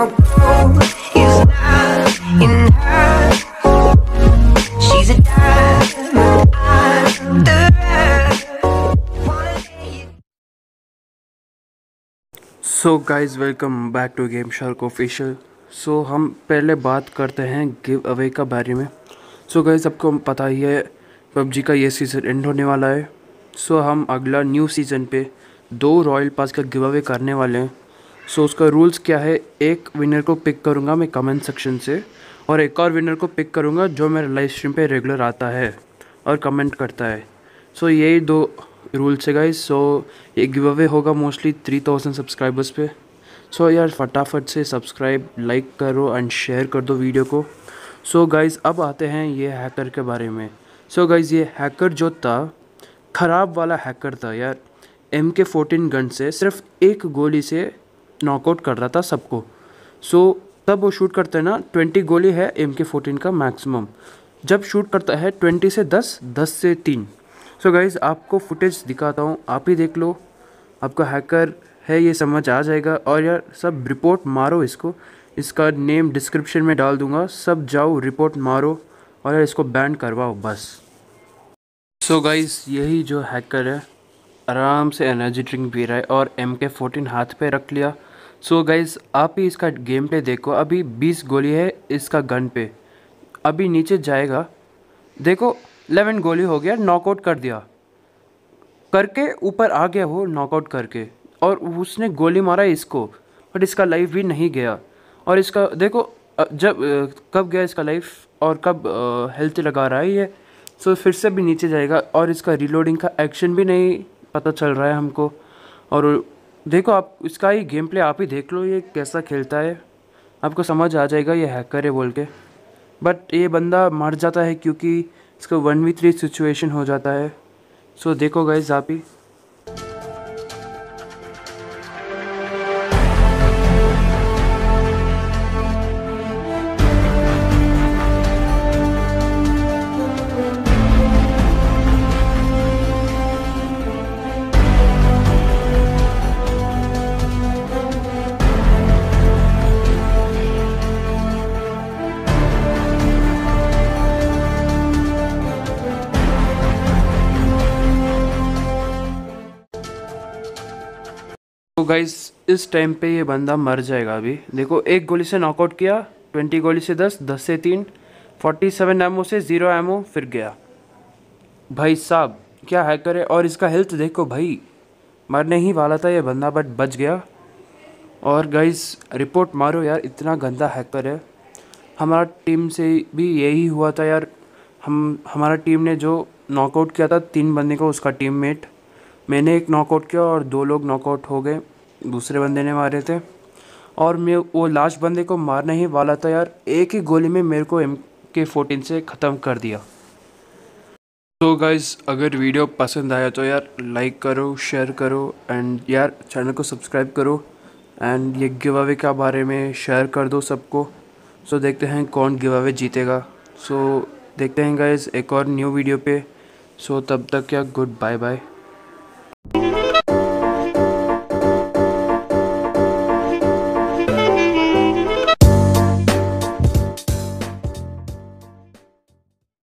So guys welcome back to Game Shark official so हम पहले बात करते हैं गिव अवे का बारे में। सो so गाइस आपको पता ही है, पबजी का ये सीज़न एंड होने वाला है। सो so हम अगला न्यू सीज़न पे दो रॉयल पास का गिव अवे करने वाले हैं। सो उसका रूल्स क्या है? एक विनर को पिक करूँगा मैं कमेंट सेक्शन से और एक और विनर को पिक करूँगा जो मेरे लाइव स्ट्रीम पे रेगुलर आता है और कमेंट करता है। सो so, यही दो रूल्स है गाइस सो ये गिव अवे होगा मोस्टली थ्री थाउज़ेंड सब्सक्राइबर्स पे। सो so, यार फटाफट से सब्सक्राइब लाइक करो एंड शेयर कर दो वीडियो को। सो so गाइस अब आते हैं ये हैकर के बारे में। सो so गाइस ये हैकर जो था, ख़राब वाला हैकर था यार। एम के फोर्टीन गन से सिर्फ़ एक गोली से नॉकआउट कर रहा था सबको। सो so, तब वो शूट करते हैं ना ट्वेंटी गोली है एम के फोर्टीन का मैक्सिमम जब शूट करता है ट्वेंटी से दस दस से तीन। सो so गाइज़ आपको फुटेज दिखाता हूँ आप ही देख लो। आपका हैकर है ये समझ आ जाएगा। और यार सब रिपोर्ट मारो इसको। इसका नेम डिस्क्रिप्शन में डाल दूँगा। सब जाओ रिपोर्ट मारो। और यार इसको बैन करवाओ बस। सो so गाइज़ यही जो हैकर है आराम से एनर्जी ड्रिंक पी रहा है और एम के फोर्टीन हाथ पे रख लिया। सो so गाइज़ आप ही इसका गेम पे देखो। अभी बीस गोली है इसका गन पे। अभी नीचे जाएगा। देखो इलेवन गोली हो गया नॉकआउट कर दिया। करके ऊपर आ गया वो नॉकआउट करके। और उसने गोली मारा इसको बट इसका लाइफ भी नहीं गया। और इसका, देखो जब कब गया इसका लाइफ और कब हेल्थ लगा रहा है ये। सो फिर से भी नीचे जाएगा और इसका रिलोडिंग का एक्शन भी नहीं पता चल रहा है हमको। और देखो, आप इसका ही गेम प्ले आप ही देख लो, ये कैसा खेलता है। आपको समझ आ जाएगा, ये हैकर है बोल के। बट ये बंदा मर जाता है क्योंकि इसका वन वी थ्री सिचुएशन हो जाता है। सो देखो गाइज़ आप ही। तो गाइस इस टाइम पे ये बंदा मर जाएगा अभी। देखो, एक गोली से नॉकआउट किया ट्वेंटी गोली से दस दस से तीन फोर्टी सेवन एमओ से ज़ीरो एमओ फिर गया। भाई साहब, क्या हैकर है? और इसका हेल्थ देखो भाई, मरने ही वाला था ये बंदा बट बच गया। और गाइस रिपोर्ट मारो यार, इतना गंदा हैकर है। हमारा टीम से भी यही हुआ था यार। हम, हमारा टीम ने जो नॉकआउट किया था, तीन बंदे को उसका टीममेट मैंने एक नॉकआउट किया और दो लोग नॉकआउट हो गए। दूसरे बंदे ने मारे थे। और मैं वो लास्ट बंदे को मारने ही वाला था यार। एक ही गोली में मेरे को एम के फोर्टीन से ख़त्म कर दिया। तो गाइज़ अगर वीडियो पसंद आया तो यार लाइक करो शेयर करो एंड यार चैनल को सब्सक्राइब करो। एंड ये गिव अवे के बारे में शेयर कर दो सबको। सो so, देखते हैं कौन गिव अवे जीतेगा। सो so, देखते हैं गाइज़ एक और न्यू वीडियो पे। सो so, तब तक क्या गुड बाय बाय